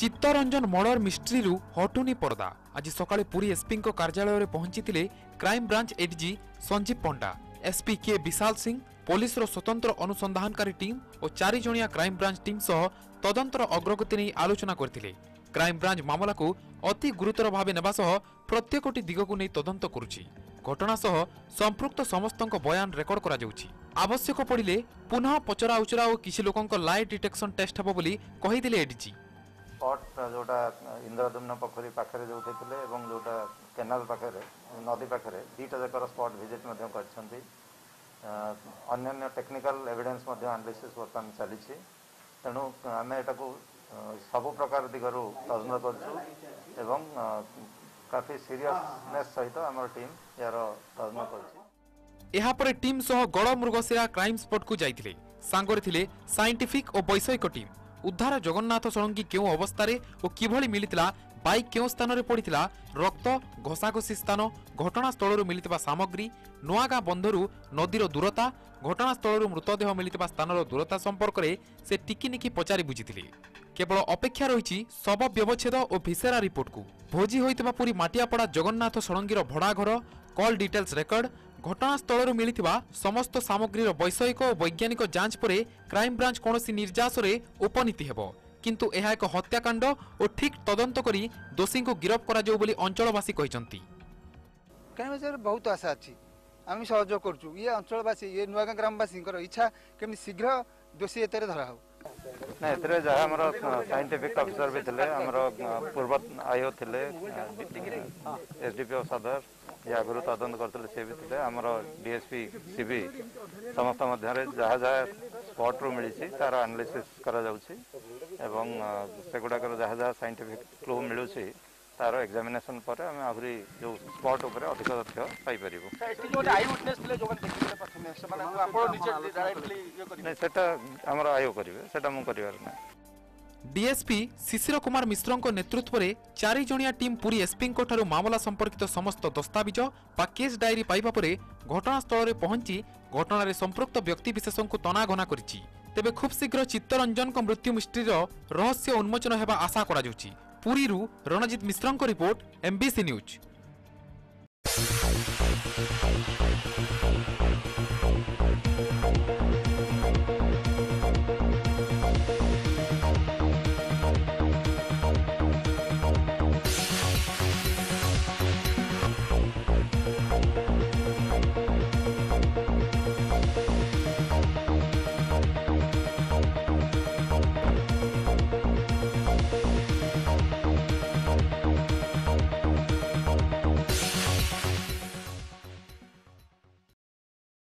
Chittaranjan মর্ডর mystery হটুনি পর্দা আজ সকালে পুরী এসপি কার্যালয়ে পৌঁছিলে crime branch ADG Sanjeev Panda SP K Vishal Singh পুলিশর স্বতন্ত্র অনুসন্ধানকারী টিম ও চারিজিয়া ক্রাইম ব্রাঞ্চ টিম সহ তদন্তর অগ্রগতি নিয়ে আলোচনা করে ক্রাইম ব্রাঞ্চ মামলাকে অতি গুরুতর ভাবে নেওয়া সহ প্রত্যেকটি দিগক নিয়ে তদন্ত করছে ঘটনা সহ সম্পৃক্ত সমস্ত বয়ান রেকর্ড করা যাচ্ছে আবশ্যক পড়লে পুনঃ পচরা উচরা ও কিছু লোক লাই ডিটেকশন টেস্ট হব বলে কহিদিলে এডিজি স্পট ଯେଉଁଟା ଇନ୍ଦ୍ରଦ୍ୟୁମ୍ନ ପୋଖରୀ ପାଖରେ ଯେଉଁଠି ଥିଲେ ଏବଂ ଯେଉଁଟା କେନାଲ ପାଖରେ ନଦୀ ପାଖରେ ଦୁଇଟା ଯାକର ସ୍ପଟ୍ ଭିଜିଟ୍ ମଧ୍ୟ କରିଛନ୍ତି ଅନ୍ୟାନ୍ୟ ଟେକ୍ନିକାଲ ଏଭିଡେନ୍ସ ମଧ୍ୟ ଆନାଲିସିସ୍ ବର୍ତ୍ତମାନ ଚାଲିଛି ତେଣୁ ଆମେ ଏଟାକୁ ସବୁ ପ୍ରକାର ଦିଗରୁ ତଦନ୍ତ କରୁଛୁ ଏବଂ କାଫି ସିରିୟସନେସ୍ ସହିତ ଆମର ଟିମ୍ ଏହାର ତଦନ୍ତ କରୁଛି ଏହାପରେ ଟିମ୍ ସହ ଗଡ଼ମୃଗଶିରା କ୍ରାଇମ୍ ସ୍ପଟ୍କୁ ଯାଇଥିଲେ ସାଙ୍ଗରେ ଥିଲେ ସାଇଣ୍ଟିଫିକ୍ ଓ ବୈଷୟିକ ଟିମ୍ উদ্ধার জগন্নাথ ষଡ଼ଙ୍ଗୀ কেউ অবস্থায় ও কিভাবে মিলি বাইক কেউ স্থানের পড়ি রক্ত ঘষাঘষি স্থান ঘটনাস্থল মিলি সামগ্রী নয়াগাঁ বন্ধর নদীর দূরতা ঘটনাস্থল মৃতদেহ মিলি স্থানের দূরতা সম্পর্কে সে টিকিনিকি পচারি বুঝিলে কেবল অপেক্ষা রয়েছে শব ব্যবচ্ছেদ ও ভিসেরা রিপোর্টকু ভোজি হয়ে পুরী মাটিয়াপড়া জগন্নাথ ষড়ঙ্গীর ভড়াঘর কল ডিটেলস রেকর্ড ঘটনাস্থলর মিলিথিবা সমস্ত সামগ্রীর বৈষয়িক ও বৈজ্ঞানিক যাঞ্চ পরে ক্রাইমব্রাঞ্চ কোণী নির্যাসরে উপনীত হব কিন্তু এহা এক হত্যাকাণ্ড ও ঠিক তদন্ত করে দোষী গিরফ করা বলে অঞ্চলবাসী কিন্তু ক্রাইম ব্রাঞ্চের বহুত আশা আছে আমি সহযোগ করছু ইয়ে অঞ্চলবাসী ইয়ে নূয়াগাঁ গ্রামবাসী ইচ্ছা কেমি শীঘ্র দোষী এতে ধরা হোক না এতে যা আমার সাইন্টিফিক অফিসর বি আমার পূর্ব আইও লে এসডিপিও সদর या आगु तदंत करते सी भी थे आमर डीएसपी सीबी समस्त मध्य जहाँ जहाँ स्पट्रु मिली तार आनालीसीस् करेगुड़ाकर जहाँ जहाँ सैंटिफिक क्लू मिलूँ तार एक्जामेसन पर आम आहरी जो स्पट उपर अधिक तथ्य पाइपर नहीं सेटा आय करेंगे सेटा मुझे कर ডিএসপি শিশির কুমার মিশ্রঙ্ নেতৃত্বে চারিজণিয়া টিম পুরী এসপিঙ্ঠার মামলা সম্পর্কিত সমস্ত দস্তাবিজ বা কেস ডায়েরি পাইবা পরে ঘটনাস্থলের পৌঁছি ঘটনার সম্পৃক্ত ব্যক্তিবিশেষ তনাঘনা করেছি তেবে খুব শীঘ্র চিত্তরঞ্জন মৃত্যু মিষ্টির রহস্য উন্মোচন হওয়া আশা করা যাচ্ছে Puri Ranjit মিশ্রঙ্ report MBC news